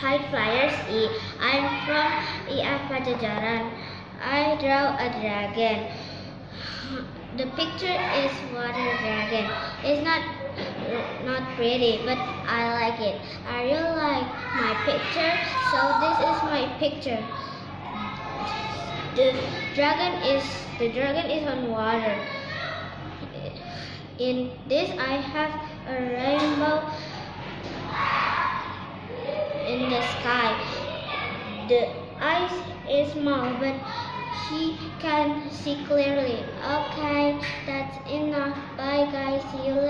Hi Flyers E. I'm from EF Pajajaran. I draw a dragon. The picture is water dragon. It's not not pretty, but I like it. I really like my picture, so this is my picture. The dragon is the dragon is on water. In this, I have a rainbow in the sky. The eyes is small, but he can see clearly. Okay, that's enough. Bye guys, see you later.